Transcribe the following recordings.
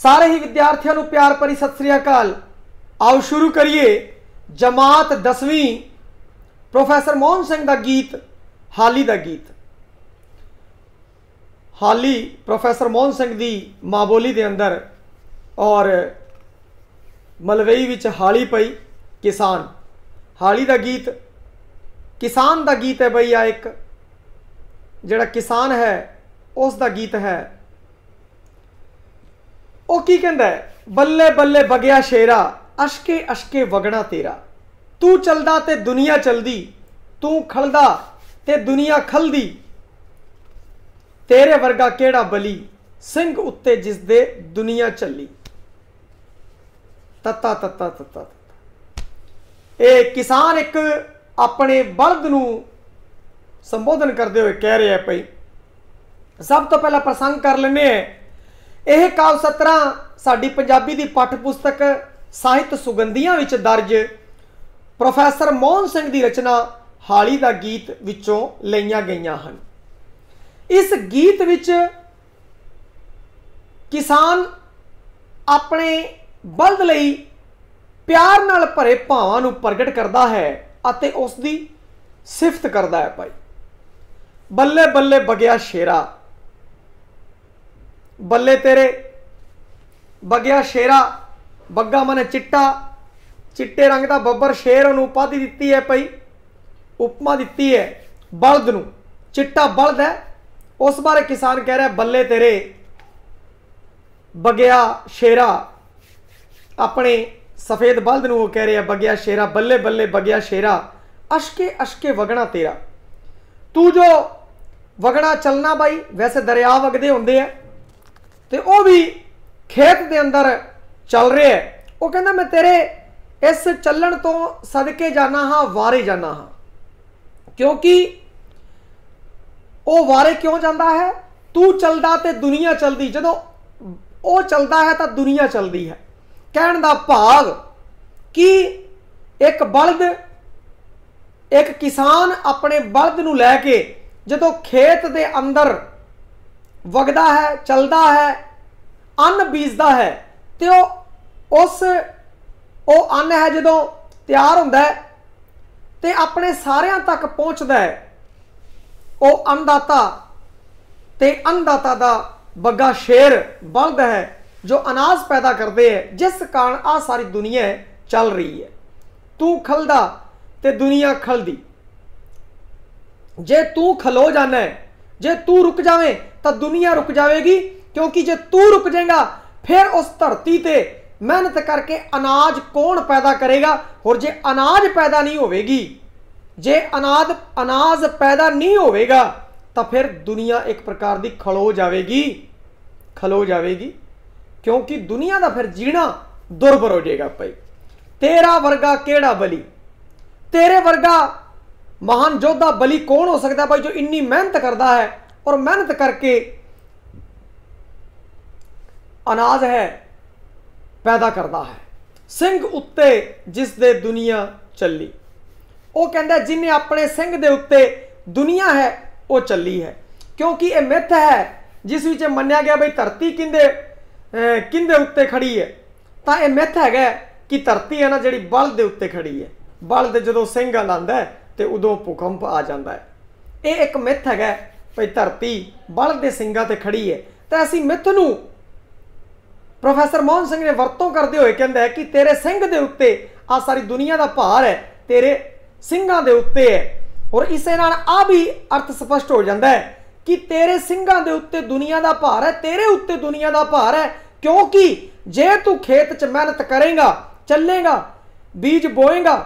ਸਾਰੇ ਹੀ ਵਿਦਿਆਰਥੀਆਂ ਨੂੰ ਪਿਆਰ ਭਰੀ ਸਤਿ ਸ੍ਰੀ ਅਕਾਲ। ਆਓ ਸ਼ੁਰੂ ਕਰੀਏ ਜਮਾਤ 10ਵੀਂ ਪ੍ਰੋਫੈਸਰ ਮੋਹਨ ਸਿੰਘ ਦਾ ਗੀਤ, ਹਾਲੀ ਦਾ ਗੀਤ। ਹਾਲੀ ਪ੍ਰੋਫੈਸਰ ਮੋਹਨ ਸਿੰਘ ਦੀ ਮਾਂ ਬੋਲੀ ਦੇ ਅੰਦਰ ਔਰ ਮਲਵਈ ਵਿੱਚ ਹਾਲੀ ਪਈ ਕਿਸਾਨ। ਹਾਲੀ ਦਾ ਗੀਤ, ਕਿਸਾਨ ਦਾ ਗੀਤ ਹੈ ਬਈ ਆ ਇੱਕ। ਜਿਹੜਾ ਕਿਸਾਨ ਹੈ, ਉਸ ਦਾ ਗੀਤ ਹੈ ਉਹ ਕੀ ਕਹਿੰਦਾ ਹੈ? ਬੱਲੇ ਬੱਲੇ ਬਗਿਆ ਸ਼ੇਰਾ, ਅਸ਼ਕੇ ਅਸ਼ਕੇ ਵਗਣਾ ਤੇਰਾ। ਤੂੰ ਚਲਦਾ ਤੇ ਦੁਨੀਆ ਚਲਦੀ, ਤੂੰ ਖਲਦਾ ਤੇ ਦੁਨੀਆ ਖਲਦੀ। ਤੇਰੇ ਵਰਗਾ ਕਿਹੜਾ ਬਲੀ ਸਿੰਘ ਉੱਤੇ ਜਿਸ ਦੇ ਦੁਨੀਆ ਚੱਲੀ? ਤੱਤਾ ਤੱਤਾ ਤੱਤਾ ਇਹ ਕਿਸਾਨ ਇੱਕ ਆਪਣੇ ਬਲਦ ਨੂੰ ਸੰਬੋਧਨ ਕਰਦੇ ਹੋਏ ਕਹਿ ਰਿਹਾ ਭਈ, ਸਭ ਤੋਂ ਪਹਿਲਾਂ ਪ੍ਰਸੰਗ ਕਰ ਲੈਨੇ ਆ ਇਹ ਕਾਵ ਸਤਰਾਂ ਸਾਡੀ ਪੰਜਾਬੀ ਦੀ ਪਾਠ ਪੁਸਤਕ ਸਾਹਿਤ ਸੁਗੰਧੀਆਂ ਵਿੱਚ ਦਰਜ ਪ੍ਰੋਫੈਸਰ ਮੋਹਨ ਸਿੰਘ ਦੀ ਰਚਨਾ ਹਾਲੀ ਦਾ ਗੀਤ ਵਿੱਚੋਂ ਲਈਆਂ ਗਈਆਂ ਹਨ। ਇਸ ਗੀਤ ਵਿੱਚ ਕਿਸਾਨ ਆਪਣੇ ਬਲਦ ਲਈ ਪਿਆਰ ਨਾਲ ਭਰੇ ਭਾਵਾਂ ਨੂੰ ਪ੍ਰਗਟ ਕਰਦਾ ਹੈ ਅਤੇ ਉਸ ਦੀ ਸਿਫਤ ਕਰਦਾ ਹੈ ਭਾਈ। ਬੱਲੇ ਬੱਲੇ ਬਗਿਆ ਸ਼ੇਰਾ। ਬੱਲੇ ਤੇਰੇ, ਬਗਿਆ ਸ਼ੇਰਾ, ਬੱਗਾ ਮਨ ਚਿੱਟਾ, ਚਿੱਟੇ ਰੰਗ ਦਾ ਬੱਬਰ ਸ਼ੇਰ ਉਹਨੂੰ ਉਪਾਧੀ ਦਿੱਤੀ ਹੈ ਭਾਈ, ਉਪਮਾ ਦਿੱਤੀ ਹੈ ਬਲਦ ਨੂੰ, ਚਿੱਟਾ ਬਲਦ ਹੈ, ਉਸ ਬਾਰੇ ਕਿਸਾਨ ਕਹਿ ਰਿਹਾ, ਬੱਲੇ ਤੇਰੇ, ਬਗਿਆ ਸ਼ੇਰਾ, ਆਪਣੇ ਸਫੇਦ ਬਲਦ ਨੂੰ ਉਹ ਕਹਿ ਰਿਹਾ, ਬਗਿਆ ਸ਼ੇਰਾ, ਬੱਲੇ ਬੱਲੇ ਬਗਿਆ ਸ਼ੇਰਾ, ਅਸ਼ਕੇ ਅਸ਼ਕੇ ਵਗਣਾ ਤੇਰਾ। ਤੂੰ ਜੋ ਵਗਣਾ ਚੱਲਣਾ ਬਾਈ, ਵੈਸੇ ਦਰਿਆ ਵਗਦੇ ਹੁੰਦੇ ਆ ਤੇ ਉਹ ਵੀ ਖੇਤ ਦੇ ਅੰਦਰ ਚੱਲ ਰਿਹਾ ਹੈ। ਉਹ ਕਹਿੰਦਾ, ਮੈਂ ਤੇਰੇ ਇਸ ਚੱਲਣ ਤੋਂ ਸਦਕੇ ਜਾਣਾ ਹਾਂ, ਵਾਰੇ ਜਾਣਾ ਹਾਂ। ਕਿਉਂਕਿ ਉਹ ਵਾਰੇ ਕਿਉਂ ਜਾਂਦਾ ਹੈ? ਤੂੰ ਚੱਲਦਾ ਤੇ ਦੁਨੀਆ ਚੱਲਦੀ। ਜਦੋਂ ਉਹ ਚੱਲਦਾ ਹੈ ਤਾਂ ਦੁਨੀਆ ਚੱਲਦੀ ਹੈ। ਕਹਿਣ ਦਾ ਭਾਵ ਕਿ ਇੱਕ ਬਲਦ, ਇੱਕ ਕਿਸਾਨ ਆਪਣੇ ਬਲਦ ਨੂੰ ਲੈ ਕੇ ਜਦੋਂ ਖੇਤ ਦੇ ਅੰਦਰ ਵਗਦਾ ਹੈ, ਚੱਲਦਾ ਹੈ, ਅੰਨ ਬੀਜਦਾ ਹੈ ਤੇ ਉਹ ਉਸ, ਉਹ ਅੰਨ ਹੈ ਜਦੋਂ ਤਿਆਰ ਹੁੰਦਾ ਹੈ ਤੇ ਆਪਣੇ ਸਾਰਿਆਂ ਤੱਕ ਪਹੁੰਚਦਾ ਹੈ, ਉਹ ਅੰਨਦਾਤਾ ਤੇ ਅੰਨਦਾਤਾ ਦਾ ਬੱਗਾ ਸ਼ੇਰ ਬਲਦ ਹੈ ਜੋ ਅਨਾਜ ਪੈਦਾ ਕਰਦੇ ਹੈ, ਜਿਸ ਕਾਰਨ ਆ ਸਾਰੀ ਦੁਨੀਆ ਚੱਲ ਰਹੀ ਹੈ। ਤੂੰ ਖਲਦਾ ਤੇ ਦੁਨੀਆ ਖਲਦੀ। ਜੇ ਤੂੰ ਖਲੋ ਜਾਣਾ ਹੈ ਜੇ ਤੂੰ ਰੁਕ ਜਾਵੇਂ, ਤਾਂ ਦੁਨੀਆ ਰੁਕ ਜਾਵੇਗੀ, ਕਿਉਂਕਿ ਜੇ ਤੂੰ ਰੁਕ ਜਾਏਗਾ, ਫਿਰ ਉਸ ਧਰਤੀ ਤੇ ਮਿਹਨਤ ਕਰਕੇ ਅਨਾਜ ਕੌਣ ਪੈਦਾ ਕਰੇਗਾ? ਹੋਰ ਜੇ ਅਨਾਜ ਪੈਦਾ ਨਹੀਂ ਹੋਵੇਗੀ, ਜੇ ਅਨਾਜ ਅਨਾਜ ਪੈਦਾ ਨਹੀਂ ਹੋਵੇਗਾ, ਤਾਂ ਫਿਰ ਦੁਨੀਆ ਇੱਕ ਪ੍ਰਕਾਰ ਦੀ ਖਲੋ ਜਾਵੇਗੀ। ਖਲੋ ਜਾਵੇਗੀ, ਕਿਉਂਕਿ ਦੁਨੀਆ ਦਾ ਫਿਰ ਜੀਣਾ ਦੁਰਬਰ ਹੋ ਜਾਏਗਾ ਭਾਈ। ਤੇਰਾ ਵਰਗਾ ਕਿਹੜਾ ਬਲੀ? ਤੇਰੇ ਵਰਗਾ ਮਹਾਨ ਯੋਧਾ ਬਲੀ ਕੌਣ ਹੋ ਸਕਦਾ ਭਾਈ ਜੋ ਇੰਨੀ ਮਿਹਨਤ ਕਰਦਾ ਹੈ ਔਰ ਮਿਹਨਤ ਕਰਕੇ ਅਨਾਜ ਹੈ ਪੈਦਾ ਕਰਦਾ ਹੈ। ਸਿੰਘ ਉੱਤੇ ਜਿਸ ਦੇ ਦੁਨੀਆ ਚੱਲੀ। ਉਹ ਕਹਿੰਦਾ ਜਿਨੇ ਆਪਣੇ ਸਿੰਘ ਦੇ ਉੱਤੇ ਦੁਨੀਆ ਹੈ, ਉਹ ਚੱਲੀ ਹੈ। ਕਿਉਂਕਿ ਇਹ ਮਿੱਥ ਹੈ, ਜਿਸ ਵਿੱਚ ਮੰਨਿਆ ਗਿਆ ਬਈ ਧਰਤੀ ਕਿੰਦੇ ਕਿੰਦੇ ਉੱਤੇ ਖੜੀ ਹੈ। ਤਾਂ ਇਹ ਮਿੱਥ ਹੈਗਾ ਕਿ ਧਰਤੀ ਹੈ ਨਾ ਜਿਹੜੀ ਬਲ ਦੇ ਉੱਤੇ ਖੜੀ ਹੈ। ਬਲ ਦੇ ਜਦੋਂ ਸਿੰਘ ਲਾਂਦਾ ਤੇ ਉਦੋਂ ਭੂਕੰਪ ਆ ਜਾਂਦਾ ਹੈ। ਇਹ ਇੱਕ ਮਿੱਥ ਹੈਗਾ ਭਈ ਧਰਤੀ ਬਲ ਦੇ ਸਿੰਘਾਂ ਤੇ ਖੜੀ ਹੈ। ਤਾਂ ਅਸੀਂ ਮਿੱਥ ਨੂੰ ਪ੍ਰੋਫੈਸਰ ਮੋਹਨ ਸਿੰਘ ਨੇ ਵਰਤੋਂ ਕਰਦੇ ਹੋਏ ਕਹਿੰਦਾ ਹੈ ਕਿ ਤੇਰੇ ਸਿੰਘ ਦੇ ਉੱਤੇ ਆ ਸਾਰੀ ਦੁਨੀਆ ਦਾ ਭਾਰ ਹੈ, ਤੇਰੇ ਸਿੰਘਾਂ ਦੇ ਉੱਤੇ ਹੈ। ਔਰ ਇਸੇ ਨਾਲ ਆ ਵੀ ਅਰਥ ਸਪਸ਼ਟ ਹੋ ਜਾਂਦਾ ਹੈ ਕਿ ਤੇਰੇ ਸਿੰਘਾਂ ਦੇ ਉੱਤੇ ਦੁਨੀਆ ਦਾ ਭਾਰ ਹੈ, ਤੇਰੇ ਉੱਤੇ ਦੁਨੀਆ ਦਾ ਭਾਰ ਹੈ, ਕਿਉਂਕਿ ਜੇ ਤੂੰ ਖੇਤ 'ਚ ਮਿਹਨਤ ਕਰੇਗਾ, ਚੱਲੇਗਾ, ਬੀਜ ਬੋਏਗਾ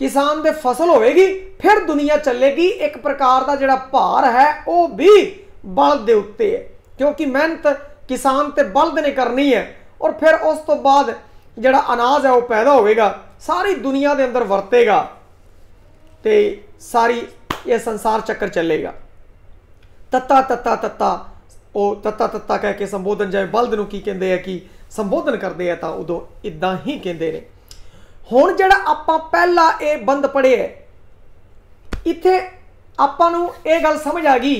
ਕਿਸਾਨ ਦੇ ਫਸਲ ਹੋਵੇਗੀ, ਫਿਰ ਦੁਨੀਆ ਚੱਲੇਗੀ। ਇੱਕ ਪ੍ਰਕਾਰ ਦਾ ਜਿਹੜਾ ਭਾਰ ਹੈ, ਉਹ ਵੀ ਬਲਦ ਦੇ ਉੱਤੇ ਹੈ। ਕਿਉਂਕਿ ਮਿਹਨਤ ਕਿਸਾਨ ਤੇ ਬਲਦ ਨੇ ਕਰਨੀ ਹੈ। ਔਰ ਫਿਰ ਉਸ ਤੋਂ ਬਾਅਦ ਜਿਹੜਾ ਅਨਾਜ ਹੈ, ਉਹ ਪੈਦਾ ਹੋਵੇਗਾ। ਸਾਰੀ ਦੁਨੀਆ ਦੇ ਅੰਦਰ ਵਰਤੇਗਾ ਤੇ ਸਾਰੀ ਇਹ ਸੰਸਾਰ ਚੱਕਰ ਚੱਲੇਗਾ। ਤੱਤਾ ਤੱਤਾ ਤੱਤਾ, ਉਹ ਤੱਤਾ ਤੱਤਾ ਕਹਿ ਕੇ ਸੰਬੋਧਨ, ਜਿਵੇਂ ਬਲਦ ਨੂੰ ਕੀ ਕਹਿੰਦੇ ਆ ਕਿ ਸੰਬੋਧਨ ਕਰਦੇ ਆ, ਤਾਂ ਉਦੋਂ ਇਦਾਂ ਹੀ ਕਹਿੰਦੇ ਨੇ। ਹੁਣ ਜਿਹੜਾ ਆਪਾਂ ਪਹਿਲਾ ਇਹ ਬੰਦ ਪੜਿਆ ਇੱਥੇ ਆਪਾਂ ਨੂੰ ਇਹ ਗੱਲ ਸਮਝ ਆ ਗਈ।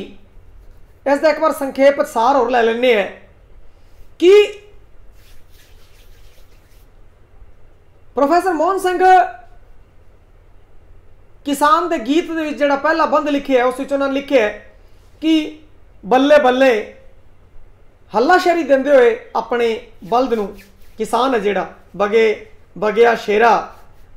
ਇਸ ਦਾ ਇੱਕ ਵਾਰ ਸੰਖੇਪ ਸਾਰ ਹੋਰ ਲੈ ਲੈਣੇ ਆ ਕਿ ਪ੍ਰੋਫੈਸਰ ਮੋਹਨ ਸਿੰਘ ਕਿਸਾਨ ਦੇ ਗੀਤ ਦੇ ਵਿੱਚ ਜਿਹੜਾ ਪਹਿਲਾ ਬੰਦ ਲਿਖਿਆ ਉਸ ਵਿੱਚ ਉਹਨਾਂ ਨੇ ਲਿਖਿਆ ਕਿ ਬੱਲੇ ਬੱਲੇ ਹੱਲਾਸ਼ੇਰੀ ਦਿੰਦੇ ਹੋਏ ਆਪਣੇ ਬਲਦ ਨੂੰ ਕਿਸਾਨ ਹੈ ਜਿਹੜਾ, ਬਗੇ ਬਗਿਆ ਸ਼ੇਰਾ,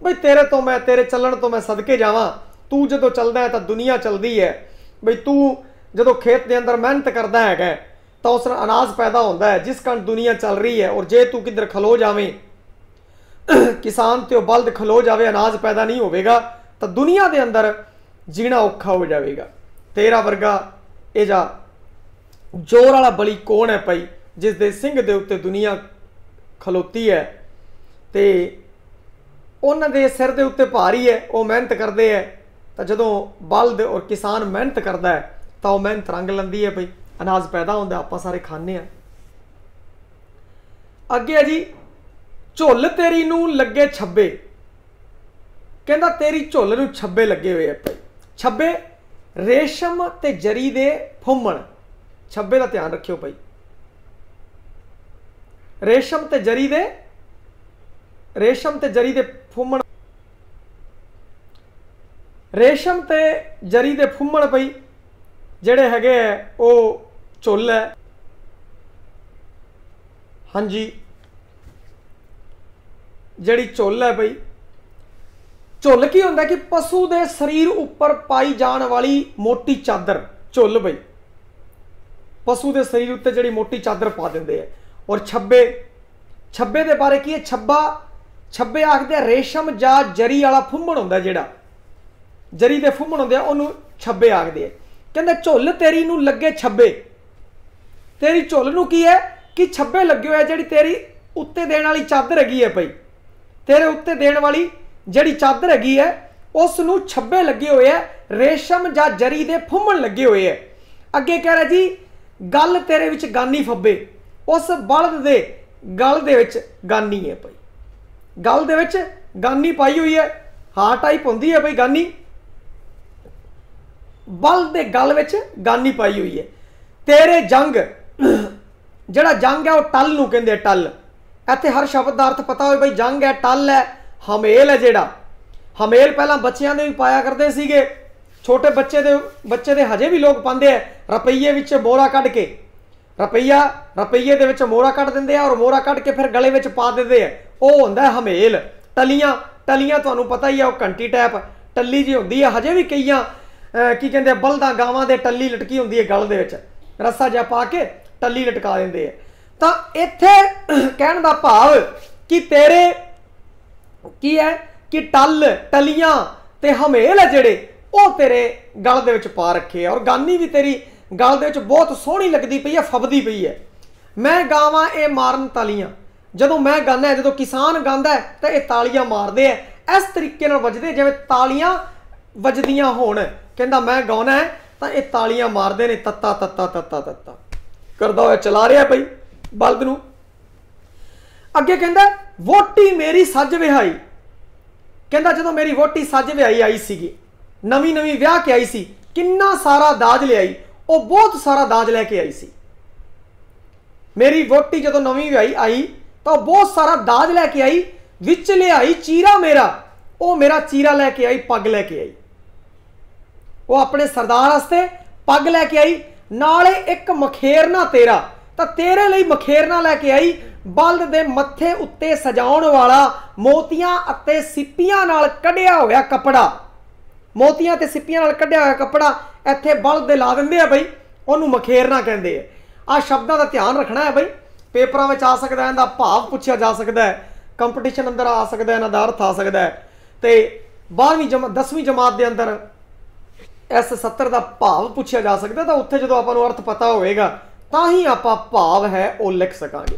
ਬਈ ਤੇਰੇ ਤੋਂ ਮੈਂ, ਤੇਰੇ ਚੱਲਣ ਤੋਂ ਮੈਂ ਸਦਕੇ ਜਾਵਾਂ। ਤੂੰ ਜਦੋਂ ਚੱਲਦਾ ਹੈ ਤਾਂ ਦੁਨੀਆ ਚੱਲਦੀ ਹੈ। ਬਈ ਤੂੰ ਜਦੋਂ ਖੇਤ ਦੇ ਅੰਦਰ ਮਿਹਨਤ ਕਰਦਾ ਹੈਗਾ ਤਾਂ ਉਸ ਨਾਲ ਅਨਾਜ ਪੈਦਾ ਹੁੰਦਾ ਹੈ, ਜਿਸ ਕਾਰਨ ਦੁਨੀਆ ਚੱਲ ਰਹੀ ਹੈ। ਔਰ ਜੇ ਤੂੰ ਕਿਧਰ ਖਲੋ ਜਾਵੇਂ, ਕਿਸਾਨ ਤੇ ਉਹ ਬਲਦ ਖਲੋ ਜਾਵੇ, ਅਨਾਜ ਪੈਦਾ ਨਹੀਂ ਹੋਵੇਗਾ, ਤਾਂ ਦੁਨੀਆ ਦੇ ਅੰਦਰ ਜੀਣਾ ਔਖਾ ਹੋ ਜਾਵੇਗਾ। ਤੇਰਾ ਵਰਗਾ ਇਹ ਜਾ ਜੋਰ ਵਾਲਾ ਬਲੀ ਕੌਣ ਹੈ ਭਾਈ ਜਿਸ ਦੇ ਸਿੰਘ ਦੇ ਉੱਤੇ ਦੁਨੀਆ ਖਲੋਤੀ ਹੈ? ਤੇ ਉਹਨਾਂ ਦੇ ਸਿਰ ਦੇ ਉੱਤੇ ਭਾਰੀ ਹੈ, ਉਹ ਮਿਹਨਤ ਕਰਦੇ ਹੈ। ਤਾਂ ਜਦੋਂ ਬਲਦ ਔਰ ਕਿਸਾਨ ਮਿਹਨਤ ਕਰਦਾ ਹੈ, ਤਾਂ ਉਹ ਮਿਹਨਤ ਰੰਗ ਲੈਂਦੀ ਹੈ ਭਾਈ ਅਨਾਜ ਪੈਦਾ ਹੁੰਦਾ, ਆਪਾਂ ਸਾਰੇ ਖਾਂਦੇ ਆ ਅੱਗੇ ਹੈ ਜੀ, ਝੁੱਲ ਤੇਰੀ ਨੂੰ ਲੱਗੇ ਛੱਬੇ। ਕਹਿੰਦਾ ਤੇਰੀ ਝੁੱਲ ਨੂੰ ਛੱਬੇ ਲੱਗੇ ਹੋਏ ਆ ਭਾਈ। ਛੱਬੇ ਰੇਸ਼ਮ ਤੇ ਜਰੀ ਦੇ ਫੁੰਮਣ। ਛੱਬੇ ਦਾ ਧਿਆਨ ਰੱਖਿਓ ਭਾਈ। ਰੇਸ਼ਮ ਤੇ ਜਰੀ ਦੇ ਰੇਸ਼ਮ ਤੇ ਜਰੀ ਦੇ ਫੁੰਮਣ ਰੇਸ਼ਮ ਤੇ ਜਰੀ ਦੇ ਫੁੰਮਣ ਪਈ, ਜਿਹੜੇ ਹੈਗੇ ਆ, ਉਹ ਝੁੱਲ ਹੈ। ਹਾਂਜੀ। ਜਿਹੜੀ ਝੁੱਲ ਹੈ ਬਈ ਝੁੱਲ ਕੀ ਹੁੰਦਾ ਕਿ ਪਸ਼ੂ ਦੇ ਸਰੀਰ ਉੱਪਰ ਪਾਈ ਜਾਣ ਵਾਲੀ ਮੋਟੀ ਚਾਦਰ ਝੁੱਲ ਬਈ। ਪਸ਼ੂ ਦੇ ਸਰੀਰ ਉੱਤੇ ਜਿਹੜੀ ਮੋਟੀ ਚਾਦਰ ਪਾ ਦਿੰਦੇ ਆ। ਔਰ ਛੱਬੇ ਛੱਬੇ ਦੇ ਬਾਰੇ ਕੀ ਹੈ? ਛੱਬਾ ਛੱਬੇ ਆਖਦੇ ਆ, ਰੇਸ਼ਮ ਜਾਂ ਜਰੀ ਵਾਲਾ ਫੁੰਮਣ ਹੁੰਦਾ ਜਿਹੜਾ। ਜਰੀ ਦੇ ਫੁੰਮਣ ਹੁੰਦੇ ਆ, ਉਹਨੂੰ ਛੱਬੇ ਆਖਦੇ ਆ। ਕਹਿੰਦੇ, ਝੁੱਲ ਤੇਰੀ ਨੂੰ ਲੱਗੇ ਛੱਬੇ। ਤੇਰੀ ਝੁੱਲ ਨੂੰ ਕੀ ਹੈ? ਕਿ ਛੱਬੇ ਲੱਗੇ ਹੋਏ ਜਿਹੜੀ ਤੇਰੀ ਉੱਤੇ ਦੇਣ ਵਾਲੀ ਚਾਦਰ ਹੈਗੀ ਹੈ ਭਾਈ। ਤੇਰੇ ਉੱਤੇ ਦੇਣ ਵਾਲੀ ਜਿਹੜੀ ਚਾਦਰ ਹੈਗੀ ਹੈ, ਉਸ ਨੂੰ ਛੱਬੇ ਲੱਗੇ ਹੋਏ ਆ, ਰੇਸ਼ਮ ਜਾਂ ਜਰੀ ਦੇ ਫੁੰਮਣ ਲੱਗੇ ਹੋਏ ਆ। ਅੱਗੇ ਕਹਿ ਰਿਹਾ ਜੀ, ਗੱਲ ਤੇਰੇ ਵਿੱਚ ਗਾਨੀ ਫੱਬੇ। ਉਸ ਬਲਦ ਦੇ ਗਲ ਦੇ ਵਿੱਚ ਗਾਨੀ ਹੈ ਭਾਈ। ਗਲ ਦੇ ਵਿੱਚ ਗਾਨੀ ਪਾਈ ਹੋਈ ਹੈ ਹਾਰ ਟਾਈਪ ਹੁੰਦੀ ਹੈ ਬਈ ਗਾਨੀ। ਬਲ ਦੇ ਗਲ ਵਿੱਚ ਗਾਨੀ ਪਾਈ ਹੋਈ ਹੈ। ਤੇਰੇ ਜੰਗ, ਜਿਹੜਾ ਜੰਗ ਹੈ ਉਹ ਟੱਲ ਨੂੰ ਕਹਿੰਦੇ ਟੱਲ। ਇੱਥੇ ਹਰ ਸ਼ਬਦ ਦਾ ਅਰਥ ਪਤਾ ਹੋਵੇ ਬਈ ਜੰਗ ਹੈ, ਟੱਲ ਹੈ, ਹਮੇਲ ਹੈ ਜਿਹੜਾ। ਹਮੇਲ ਪਹਿਲਾਂ ਬੱਚਿਆਂ ਦੇ ਵੀ ਪਾਇਆ ਕਰਦੇ ਸੀਗੇ। ਛੋਟੇ ਬੱਚੇ ਦੇ ਬੱਚੇ ਦੇ ਹਜੇ ਵੀ ਲੋਕ ਪਾਉਂਦੇ ਆ, ਰੁਪਈਏ ਵਿੱਚ ਬੋਰਾ ਕੱਢ ਕੇ। ਰੁਪਈਆ, ਰੁਪਈਏ ਦੇ ਵਿੱਚ ਮੋਹਰਾ ਕੱਢ ਦਿੰਦੇ ਆ ਔਰ ਮੋਹਰਾ ਕੱਢ ਕੇ ਫਿਰ ਗਲੇ ਵਿੱਚ ਪਾ ਦਿੰਦੇ ਆ। ਉਹ ਹੁੰਦਾ ਹਮੇਲ। ਟਲੀਆਂ ਟਲੀਆਂ ਤੁਹਾਨੂੰ ਪਤਾ ਹੀ ਆ, ਉਹ ਘੰਟੀ ਟੈਪ। ਟੱਲੀ ਜੀ ਹੁੰਦੀ ਆ, ਹਜੇ ਵੀ ਕਈਆਂ ਕੀ ਕਹਿੰਦੇ ਆ, ਬਲਦਾਂ ਗਾਵਾਂ ਦੇ ਟੱਲੀ ਲਟਕੀ ਹੁੰਦੀ ਹੈ ਗਲ ਦੇ ਵਿੱਚ। ਰੱਸਾ ਜਿਹਾ ਪਾ ਕੇ ਟੱਲੀ ਲਟਕਾ ਦਿੰਦੇ ਆ। ਤਾਂ ਇੱਥੇ ਕਹਿਣ ਦਾ ਭਾਵ ਕਿ ਤੇਰੇ, ਕੀ ਹੈ, ਕਿ ਟੱਲ, ਟਲੀਆਂ ਤੇ ਹਮੇਲ ਹੈ ਜਿਹੜੇ, ਉਹ ਤੇਰੇ ਗਲ ਦੇ ਵਿੱਚ ਪਾ ਰੱਖੇ ਆ। ਔਰ ਗਾਨੀ ਵੀ ਤੇਰੀ ਗਲ ਦੇ ਵਿੱਚ ਬਹੁਤ ਸੋਹਣੀ ਲੱਗਦੀ ਪਈ ਹੈ, ਫਬਦੀ ਪਈ ਹੈ। ਮੈਂ ਗਾਵਾਂ ਇਹ ਮਾਰਨ ਤਾਲੀਆਂ। ਜਦੋਂ ਮੈਂ ਗਾਣਾ ਜਦੋਂ ਕਿਸਾਨ ਗਾਉਂਦਾ ਤਾਂ ਇਹ ਤਾਲੀਆਂ ਮਾਰਦੇ ਆ ਇਸ ਤਰੀਕੇ ਨਾਲ ਵੱਜਦੇ, ਜਿਵੇਂ ਤਾਲੀਆਂ ਵੱਜਦੀਆਂ ਹੋਣ। ਕਹਿੰਦਾ ਮੈਂ ਗਾਉਣਾ ਹੈ, ਤਾਂ ਇਹ ਤਾਲੀਆਂ ਮਾਰਦੇ ਨੇ, ਤੱਤਾ ਤੱਤਾ ਤੱਤਾ ਤੱਤਾ। ਕਰਦਾ ਹੋਇਆ ਚਲਾ ਰਿਹਾ ਭਾਈ ਬਲਦ ਨੂੰ। ਅੱਗੇ ਕਹਿੰਦਾ, ਵੋਟੀ ਮੇਰੀ ਸੱਜ ਵਿਹਾਈ। ਕਹਿੰਦਾ, ਜਦੋਂ ਮੇਰੀ ਵੋਟੀ ਸੱਜ ਵਿਹਾਈ ਆਈ ਸੀਗੀ ਨਵੀਂ ਨਵੀਂ ਵਿਆਹ ਕੇ ਆਈ ਸੀ, ਕਿੰਨਾ ਸਾਰਾ ਦਾਜ ਲਿਆਈ। ਉਹ ਬਹੁਤ ਸਾਰਾ ਦਾਜ ਲੈ ਕੇ ਆਈ ਸੀ। ਮੇਰੀ ਵੋਟੀ ਜਦੋਂ ਨਵੀਂ ਵਿਆਹੀ ਆਈ, ਤਾਂ ਬਹੁਤ ਸਾਰਾ ਦਾਜ ਲੈ ਕੇ ਆਈ ਵਿੱਚ ਲਿਆਈ ਚੀਰਾ ਮੇਰਾ, ਉਹ ਮੇਰਾ ਚੀਰਾ ਲੈ ਕੇ ਆਈ, ਪੱਗ ਲੈ ਕੇ ਆਈ। ਉਹ ਆਪਣੇ ਸਰਦਾਰ ਵਾਸਤੇ ਪੱਗ ਲੈ ਕੇ ਆਈ, ਨਾਲੇ ਇੱਕ ਮਖੇਰਨਾ ਤੇਰਾ, ਤਾਂ ਤੇਰੇ ਲਈ ਮਖੇਰਨਾ ਲੈ ਕੇ ਆਈ, ਬਲਦ ਦੇ ਮੱਥੇ ਉੱਤੇ ਸਜਾਉਣ ਵਾਲਾ, ਮੋਤੀਆਂ ਅਤੇ ਸਿੱਪੀਆਂ ਨਾਲ ਕੱਢਿਆ ਹੋਇਆ ਕੱਪੜਾ। ਮੋਤੀਆਂ ਤੇ ਸਿੱਪੀਆਂ ਨਾਲ ਕੱਢਿਆ ਹੋਇਆ ਕੱਪੜਾ ਇੱਥੇ ਬਲ ਦੇ ਲਾ ਦਿੰਦੇ ਆ ਬਈ, ਉਹਨੂੰ ਮਖੇਰਨਾ ਕਹਿੰਦੇ ਆ। ਆ ਸ਼ਬਦਾਂ ਦਾ ਧਿਆਨ ਰੱਖਣਾ ਹੈ ਬਈ। ਪੇਪਰਾਂ ਵਿੱਚ ਆ ਸਕਦਾ, ਇਹਦਾ ਭਾਵ ਪੁੱਛਿਆ ਜਾ ਸਕਦਾ ਹੈ। ਕੰਪੀਟੀਸ਼ਨ ਅੰਦਰ ਆ ਸਕਦਾ ਇਹਨਾਂ ਦਾ ਅਰਥ ਆ ਸਕਦਾ ਹੈ। ਤੇ 12ਵੀਂ ਜਮਾ 10ਵੀਂ ਜਮਾਤ ਦੇ ਅੰਦਰ ਇਸ 70 ਦਾ ਭਾਵ ਪੁੱਛਿਆ ਜਾ ਸਕਦਾ, ਤਾਂ ਉੱਥੇ ਜਦੋਂ ਆਪਾਂ ਨੂੰ ਅਰਥ ਪਤਾ ਹੋਵੇਗਾ, ਤਾਂ ਹੀ ਆਪਾਂ ਭਾਵ ਹੈ ਉਹ ਲਿਖ ਸਕਾਂਗੇ।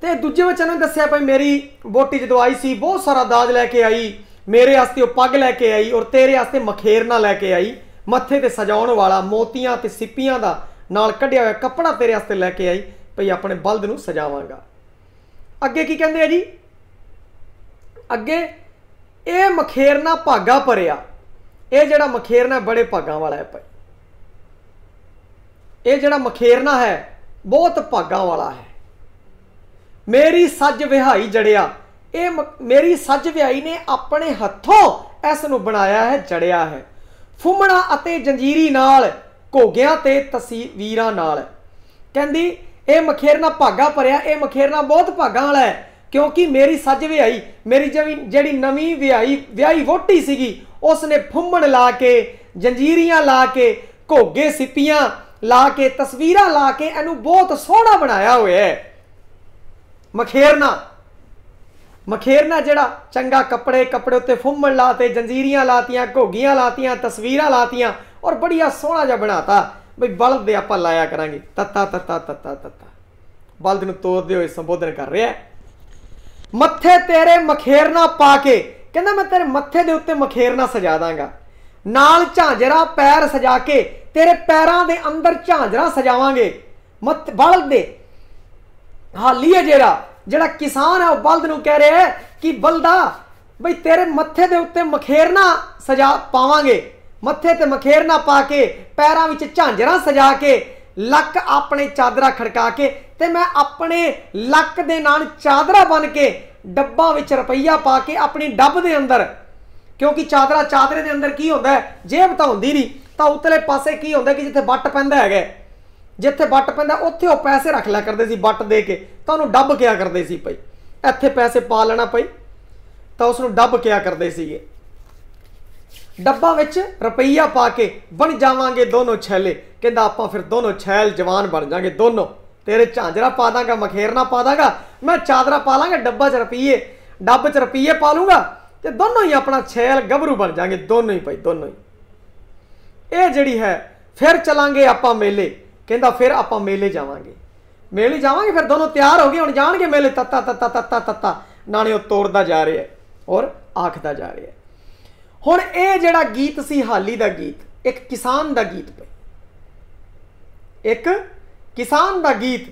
ਤੇ ਦੂਜੇ ਵਿੱਚ ਇਹਨਾਂ ਦੱਸਿਆ ਭਾਈ ਮੇਰੀ ਬੋਟੀ ਜਦੋਂ ਆਈ ਸੀ, ਬਹੁਤ ਸਾਰਾ ਦਾਜ ਲੈ ਕੇ ਆਈ, ਮੇਰੇ ਵਾਸਤੇ ਉਹ ਪੱਗ ਲੈ ਕੇ ਆਈ, ਔਰ ਤੇਰੇ ਵਾਸਤੇ ਮਖੇਰਨਾ ਲੈ ਕੇ ਆਈ। ਮੱਥੇ ਤੇ ਸਜਾਉਣ ਵਾਲਾ, ਮੋਤੀਆਂ ਤੇ ਸਿੱਪੀਆਂ ਦਾ ਨਾਲ ਕੱਢਿਆ ਹੋਇਆ ਕੱਪੜਾ ਤੇਰੇ ਵਾਸਤੇ ਲੈ ਕੇ ਆਈ, ਭਈ ਆਪਣੇ ਬਲਦ ਨੂੰ ਸਜਾਵਾਂਗਾ। ਅੱਗੇ ਕੀ ਕਹਿੰਦੇ ਆ ਜੀ? ਅੱਗੇ, ਇਹ ਮਖੇਰਨਾ ਭਾਗਾ ਭਰਿਆ। ਇਹ ਜਿਹੜਾ ਮਖੇਰਨਾ ਬੜੇ ਭਾਗਾਂ ਵਾਲਾ ਹੈ ਭਾਈ। ਇਹ ਜਿਹੜਾ ਮਖੇਰਨਾ ਹੈ, ਬਹੁਤ ਭਾਗਾਂ ਵਾਲਾ ਹੈ। ਮੇਰੀ ਸੱਜ ਵਿਹਾਈ ਜੜਿਆ, ਇਹ ਮੇਰੀ ਸੱਜ ਵਿਆਹੀ ਨੇ ਆਪਣੇ ਹੱਥੋਂ ਇਸ ਨੂੰ ਬਣਾਇਆ ਹੈ, ਜੜਿਆ ਹੈ। ਫੁੰਮਣਾ ਅਤੇ ਜੰਜੀਰੀ ਨਾਲ, ਘੋਗਿਆਂ ਤੇ ਤਸਵੀਰਾਂ ਨਾਲ। ਕਹਿੰਦੀ, ਇਹ ਮਖੇਰਨਾ ਭਾਗਾ ਭਰਿਆ, ਇਹ ਮਖੇਰਨਾ ਬਹੁਤ ਭਾਗਾਂ ਵਾਲਾ ਹੈ, ਕਿਉਂਕਿ ਮੇਰੀ ਸੱਜ ਵਿਆਹੀ, ਮੇਰੀ ਜਿਹੜੀ ਨਵੀਂ ਵਿਆਹੀ ਵਿਆਹੀ ਵੋਟੀ ਸੀਗੀ ਉਸ ਨੇ ਫੁੰਮਣ ਲਾ ਕੇ, ਜੰਜੀਰੀਆਂ ਲਾ ਕੇ, ਘੋਗੇ ਸਿੱਪੀਆਂ ਲਾ ਕੇ, ਤਸਵੀਰਾਂ ਲਾ ਕੇ, ਇਹਨੂੰ ਬਹੁਤ ਸੋਹਣਾ ਬਣਾਇਆ ਹੋਇਆ ਹੈ। ਮਖੇਰਨਾ ਮਖੇਰਨਾ ਜਿਹੜਾ ਚੰਗਾ ਕੱਪੜੇ ਕੱਪੜੇ ਉੱਤੇ ਫੁੰਮਣ ਲਾਤੇ, ਜੰਜੀਰੀਆਂ ਲਾਤੀਆਂ, ਘੋਗੀਆਂ ਲਾਤੀਆਂ, ਤਸਵੀਰਾਂ ਲਾਤੀਆਂ ਔਰ ਬੜੀਆ ਸੋਹਣਾ ਜਿਹਾ ਬਣਾਤਾ। ਬਈ ਬਲਦ ਦੇ ਆਪਾਂ ਲਾਇਆ ਕਰਾਂਗੇ। ਤੱਤਾ ਤੱਤਾ ਤੱਤਾ ਤੱਤਾ ਬਲਦ ਨੂੰ ਤੋੜਦੇ ਹੋਏ ਸੰਬੋਧਨ ਕਰ ਰਿਹਾ ਮੱਥੇ ਤੇਰੇ ਮਖੇਰਨਾ ਪਾ ਕੇ, ਕਹਿੰਦਾ ਮੈਂ ਤੇਰੇ ਮੱਥੇ ਦੇ ਉੱਤੇ ਮਖੇਰਨਾ ਸਜਾ ਦਾਂਗਾ। ਨਾਲ ਝਾਂਜਰਾ ਪੈਰ ਸਜਾ ਕੇ, ਤੇਰੇ ਪੈਰਾਂ ਦੇ ਅੰਦਰ ਝਾਂਜਰਾ ਸਜਾਵਾਂਗੇ। ਮੱਥ, ਬਲਦ ਦੇ। ਹਾਲੀ ਹੈ ਜਿਹੜਾ ਜਿਹੜਾ ਕਿਸਾਨ ਹੈ, ਉਹ ਬਲਦ ਨੂੰ ਕਹਿ ਰਿਹਾ ਹੈ ਕਿ ਬਲਦਾ, ਬਈ ਤੇਰੇ ਮੱਥੇ ਦੇ ਉੱਤੇ ਮਖੇਰਨਾ ਸਜਾ ਪਾਵਾਂਗੇ। ਮੱਥੇ ਤੇ ਮਖੇਰਨਾ ਪਾ ਕੇ, ਪੈਰਾਂ ਵਿੱਚ ਝਾਂਜਰਾਂ ਸਜਾ ਕੇ, ਲੱਕ ਆਪਣੇ ਚਾਦਰਾ ਖੜਕਾ ਕੇ ਤੇ ਮੈਂ ਆਪਣੇ ਲੱਕ ਦੇ ਨਾਲ ਚਾਦਰਾ ਬਨ ਕੇ ਡੱਬਾ ਵਿੱਚ ਰੁਪਈਆ ਪਾ ਕੇ ਆਪਣੀ ਡੱਬ ਦੇ ਅੰਦਰ। ਕਿਉਂਕਿ ਚਾਦਰਾ ਚਾਦਰੇ ਦੇ ਅੰਦਰ ਕੀ ਹੁੰਦਾ ਜੇਬ ਤਾਂ ਹੁੰਦੀ ਨਹੀਂ। ਤਾਂ ਉਤਲੇ ਪਾਸੇ ਕੀ ਹੁੰਦਾ ਕਿ ਜਿੱਥੇ ਵੱਟ ਪੈਂਦਾ ਹੈਗਾ ਜਿੱਥੇ ਵੱਟ ਪੈਂਦਾ, ਉੱਥੇ ਉਹ ਪੈਸੇ ਰੱਖ ਲਿਆ ਕਰਦੇ ਸੀ ਵੱਟ ਦੇ ਕੇ। ਤਾਂ ਉਹਨੂੰ ਡੱਬ ਕਿਆ ਕਰਦੇ ਸੀ ਭਾਈ? ਇੱਥੇ ਪੈਸੇ ਪਾ ਲੈਣਾ ਭਾਈ। ਤਾਂ ਉਸ ਨੂੰ ਡੱਬ ਕਿਆ ਕਰਦੇ ਸੀਗੇ? ਡੱਬਾ ਵਿੱਚ ਰੁਪਈਆ ਪਾ ਕੇ ਬਣ ਜਾਵਾਂਗੇ ਦੋਨੋਂ ਛੈਲੇ। ਕਹਿੰਦਾ, ਆਪਾਂ ਫਿਰ ਦੋਨੋਂ ਛੈਲ ਜਵਾਨ ਬਣ ਜਾਾਂਗੇ ਦੋਨੋਂ। ਤੇਰੇ ਝਾਂਜਰਾ ਪਾ ਦਾਂਗਾ, ਮਖੇਰਨਾ ਪਾ ਦਾਂਗਾ, ਮੈਂ ਚਾਦਰਾ ਪਾ ਲਾਂਗਾ, ਡੱਬਾ 'ਚ ਰੁਪਈਏ, ਡੱਬ 'ਚ ਰੁਪਈਏ ਪਾ ਲੂੰਗਾ ਤੇ ਦੋਨੋਂ ਹੀ ਆਪਣਾ ਛੈਲ ਗੱਭਰੂ ਬਣ ਜਾਾਂਗੇ, ਦੋਨੋਂ ਹੀ ਭਾਈ, ਦੋਨੋਂ ਹੀ। ਇਹ ਜਿਹੜੀ ਹੈ, ਫਿਰ ਚਲਾਂਗੇ ਆਪਾਂ ਮੇਲੇ। ਕਹਿੰਦਾ ਫਿਰ ਆਪਾਂ ਮੇਲੇ ਜਾਵਾਂਗੇ। ਮੇਲੇ ਜਾਵਾਂਗੇ, ਫਿਰ ਦੋਨੋਂ ਤਿਆਰ ਹੋ ਗਏ, ਹੁਣ ਜਾਣਗੇ ਮੇਲੇ ਤੱਤਾ ਤੱਤਾ ਤੱਤਾ ਤੱਤਾ ਨਾਲੇ ਉਹ ਤੋੜਦਾ ਜਾ ਰਿਹਾ ਔਰ ਆਖਦਾ ਜਾ ਰਿਹਾ ਹੁਣ ਇਹ ਜਿਹੜਾ ਗੀਤ ਸੀ, ਹਾਲੀ ਦਾ ਗੀਤ, ਇੱਕ ਕਿਸਾਨ ਦਾ ਗੀਤ ਪਈ ਇੱਕ ਕਿਸਾਨ ਦਾ ਗੀਤ।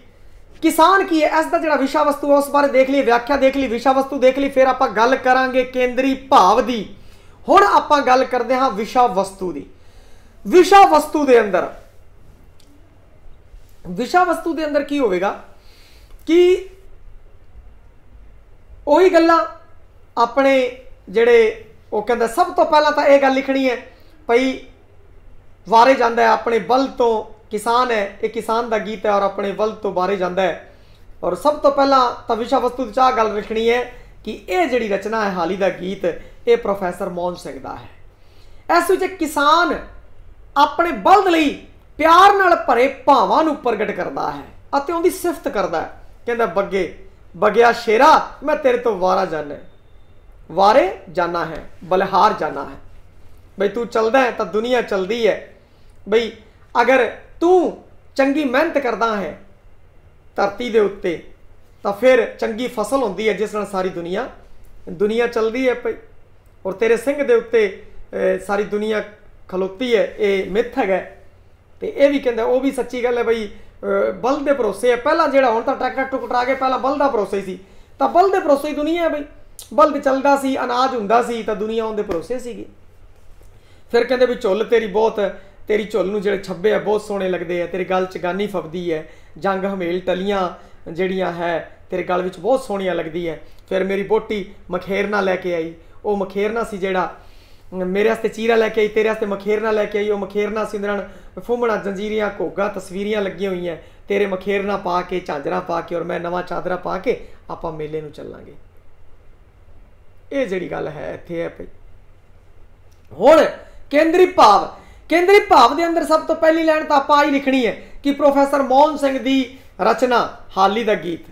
ਕਿਸਾਨ ਕੀ ਹੈ? ਇਸ ਦਾ ਜਿਹੜਾ ਵਿਸ਼ਾ ਵਸਤੂ ਹੈ, ਉਸ ਬਾਰੇ ਦੇਖ ਲਈ ਵਿਆਖਿਆ ਦੇਖ ਲਈ ਵਿਸ਼ਾ ਵਸਤੂ ਦੇਖ ਲਈ ਫਿਰ ਆਪਾਂ ਗੱਲ ਕਰਾਂਗੇ ਕੇਂਦਰੀ ਭਾਵ ਦੀ। ਹੁਣ ਆਪਾਂ ਗੱਲ ਕਰਦੇ ਹਾਂ ਵਿਸ਼ਾ ਵਸਤੂ ਦੀ। ਵਿਸ਼ਾ ਵਸਤੂ ਦੇ ਅੰਦਰ ਵਿਸ਼ਾ ਵਸਤੂ ਦੇ ਅੰਦਰ ਕੀ ਹੋਵੇਗਾ? ਕਿ ਉਹੀ ਗੱਲਾਂ ਆਪਣੇ ਜਿਹੜੇ ਉਹ ਕਹਿੰਦਾ, ਸਭ ਤੋਂ ਪਹਿਲਾਂ ਤਾਂ ਇਹ ਗੱਲ ਲਿਖਣੀ ਹੈ ਭਈ ਵਾਰੇ ਜਾਂਦਾ ਹੈ, ਆਪਣੇ ਬਲ ਤੋਂ ਕਿਸਾਨ ਹੈ, ਇਹ ਕਿਸਾਨ ਦਾ ਗੀਤ ਹੈ ਔਰ ਆਪਣੇ ਬਲ ਤੋਂ ਵਾਰੇ ਜਾਂਦਾ ਹੈ। ਔਰ ਸਭ ਤੋਂ ਪਹਿਲਾਂ ਤਾਂ ਵਿਸ਼ਾ ਵਸਤੂ ਦੀ ਚਾਹ ਗੱਲ ਲਿਖਣੀ ਹੈ ਕਿ ਇਹ ਜਿਹੜੀ ਰਚਨਾ ਹੈ, ਹਾਲੀ ਦਾ ਗੀਤ, ਇਹ ਪ੍ਰੋਫੈਸਰ ਮੋਹਨ ਸਿੰਘ ਦਾ ਹੈ। ਇਸ ਵਿੱਚ ਕਿਸਾਨ ਆਪਣੇ ਬਲਦ ਲਈ ਪਿਆਰ ਨਾਲ ਭਰੇ ਭਾਵਾਂ ਨੂੰ ਪ੍ਰਗਟ ਕਰਦਾ ਹੈ ਅਤੇ ਉਹਦੀ ਸਿਫਤ ਕਰਦਾ ਹੈ। ਕਹਿੰਦਾ, ਬੱਗੇ, ਬਗਿਆ ਸ਼ੇਰਾ, ਮੈਂ ਤੇਰੇ ਤੋਂ ਵਾਰਾ ਜਾਣਾ। ਵਾਰੇ ਜਾਣਾ ਹੈ, ਬਲਹਾਰ ਜਾਣਾ ਹੈ। ਬਈ ਤੂੰ ਚੱਲਦਾ ਹੈ ਤਾਂ ਦੁਨੀਆ ਚਲਦੀ ਹੈ। ਬਈ ਅਗਰ ਤੂੰ ਚੰਗੀ ਮਿਹਨਤ ਕਰਦਾ ਹੈ ਧਰਤੀ ਦੇ ਉੱਤੇ, ਤਾਂ ਫਿਰ ਚੰਗੀ ਫਸਲ ਹੁੰਦੀ ਹੈ ਜਿਸ ਨਾਲ ਸਾਰੀ ਦੁਨੀਆ ਦੁਨੀਆ ਚਲਦੀ ਹੈ ਭਈ ਔਰ ਤੇਰੇ ਸਿੰਘ ਦੇ ਉੱਤੇ ਸਾਰੀ ਦੁਨੀਆ ਖਲੋਤੀ ਹੈ, ਇਹ ਮਿੱਥ ਹੈਗਾ ਤੇ ਇਹ ਵੀ ਕਹਿੰਦਾ, ਉਹ ਵੀ ਸੱਚੀ ਗੱਲ ਹੈ ਬਈ ਬਲ ਦੇ ਭਰੋਸੇ ਹੈ। ਪਹਿਲਾਂ ਜਿਹੜਾ ਹੁਣ ਤਾਂ ਟਰੈਕਟਰ ਟੁਕਟਰਾ ਕੇ ਪਹਿਲਾਂ ਬਲ ਦਾ ਭਰੋਸੇ ਸੀ। ਤਾਂ ਬਲ ਦੇ ਭਰੋਸੇ ਹੀ ਦੁਨੀਆ ਹੈ ਬਈ। ਬਲਦ ਚੱਲਦਾ ਸੀ, ਅਨਾਜ ਹੁੰਦਾ ਸੀ, ਤਾਂ ਦੁਨੀਆ ਉਹਦੇ ਭਰੋਸੇ ਸੀਗੀ। ਫਿਰ ਕਹਿੰਦੇ ਵੀ ਝੁੱਲ ਤੇਰੀ ਬਹੁਤ ਤੇਰੀ ਝੁੱਲ ਨੂੰ ਜਿਹੜੇ ਛੱਬੇ ਆ, ਬਹੁਤ ਸੋਹਣੇ ਲੱਗਦੇ ਆ, ਤੇਰੇ ਗਲ ਚ ਗਾਨੀ ਫਬਦੀ ਹੈ, ਜੰਗ ਹਮੇਲ ਟਲੀਆਂ ਜਿਹੜੀਆਂ ਹੈ, ਤੇਰੇ ਗਲ ਵਿੱਚ ਬਹੁਤ ਸੋਹਣੀਆਂ ਲੱਗਦੀ ਹੈ। ਫਿਰ ਮੇਰੀ ਬੋਟੀ ਮਖੇਰਨਾ ਲੈ ਕੇ ਆਈ। ਉਹ ਮਖੇਰਨਾ ਸੀ ਜਿਹੜਾ ਮੇਰੇ ਵਾਸਤੇ ਚੀਰਾ ਲੈ ਕੇ ਆਈ, ਤੇਰੇ ਵਾਸਤੇ ਮਖੇਰਨਾ ਲੈ ਕੇ ਆਈ, ਉਹ ਮਖੇਰਨਾ ਸੀ ਫੁੰਮਣਾ ਜੰਜੀਰੀਆਂ, ਘੋਗਾ ਤਸਵੀਰੀਆਂ ਲੱਗੀਆਂ ਹੋਈਆਂ। ਤੇਰੇ ਮਖੇਰਨਾ ਪਾ ਕੇ, ਝਾਂਜਰਾ ਪਾ ਕੇ ਔਰ ਮੈਂ ਨਵਾਂ ਚਾਦਰਾ ਪਾ ਕੇ ਆਪਾਂ ਮੇਲੇ ਨੂੰ ਚੱਲਾਂਗੇ। ਇਹ ਜਿਹੜੀ ਗੱਲ ਹੈ, ਇੱਥੇ ਹੈ ਭਈ। ਹੁਣ ਕੇਂਦਰੀ ਭਾਵ ਕੇਂਦਰੀ ਭਾਵ ਦੇ ਅੰਦਰ ਸਭ ਤੋਂ ਪਹਿਲੀ ਲਾਈਨ ਤਾਂ ਆਪਾਂ ਹੀ ਲਿਖਣੀ ਹੈ ਕਿ ਪ੍ਰੋਫੈਸਰ ਮੋਹਨ ਸਿੰਘ ਦੀ ਰਚਨਾ, ਹਾਲੀ ਦਾ ਗੀਤ।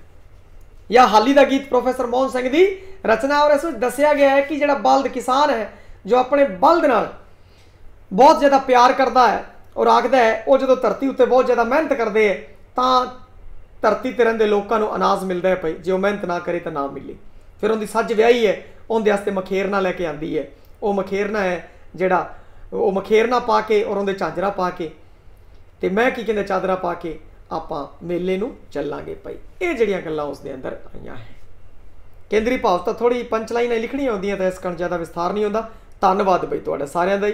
ਜਾਂ ਹਾਲੀ ਦਾ ਗੀਤ ਪ੍ਰੋਫੈਸਰ ਮੋਹਨ ਸਿੰਘ ਦੀ ਰਚਨਾ, ਔਰ ਇਸ ਵਿੱਚ ਦੱਸਿਆ ਗਿਆ ਹੈ ਕਿ ਜਿਹੜਾ ਬਲਦ ਕਿਸਾਨ ਹੈ ਜੋ ਆਪਣੇ ਬਲ ਦੇ ਨਾਲ ਬਹੁਤ ਜ਼ਿਆਦਾ ਪਿਆਰ ਕਰਦਾ ਹੈ ਔਰ ਆਖਦਾ ਹੈ, ਉਹ ਜਦੋਂ ਧਰਤੀ ਉੱਤੇ ਬਹੁਤ ਜ਼ਿਆਦਾ ਮਿਹਨਤ ਕਰਦੇ ਹੈ, ਤਾਂ ਧਰਤੀ ਤੇ ਰਹਿੰਦੇ ਲੋਕਾਂ ਨੂੰ ਅਨਾਜ ਮਿਲਦਾ ਹੈ ਭਾਈ। ਜੇ ਉਹ ਮਿਹਨਤ ਨਾ ਕਰੇ ਤਾਂ ਨਾ ਮਿਲੇ। ਫਿਰ ਉਹਦੀ ਸੱਜ ਵਿਆਹੀ ਹੈ, ਉਹਦੇ ਵਾਸਤੇ ਮਖੇਰਨਾ ਲੈ ਕੇ ਆਂਦੀ ਹੈ। ਉਹ ਮਖੇਰਨਾ ਹੈ ਜਿਹੜਾ, ਉਹ ਮਖੇਰਨਾ ਪਾ ਕੇ ਔਰ ਉਹਦੇ ਚਾਦਰਾ ਪਾ ਕੇ। ਤੇ ਮੈਂ ਕੀ ਕਹਿੰਦਾ, ਚਾਦਰਾ ਪਾ ਕੇ ਆਪਾਂ ਮੇਲੇ ਨੂੰ ਚੱਲਾਂਗੇ ਭਾਈ। ਇਹ ਜਿਹੜੀਆਂ ਗੱਲਾਂ ਉਸ ਦੇ ਅੰਦਰ ਆਈਆਂ ਹੈ। ਕੇਂਦਰੀ ਭਾਵ ਤਾਂ ਥੋੜੀ ਪੰਚ ਲਾਈਨਾਂ ਲਿਖਣੀਆਂ ਹੁੰਦੀਆਂ ਤਾਂ ਇਸ ਕਣ ਜ਼ਿਆਦਾ ਵਿਸਥਾਰ ਨਹੀਂ ਹੁੰਦਾ। ਧੰਨਵਾਦ ਬਈ ਤੁਹਾਡਾ ਸਾਰਿਆਂ ਦਾ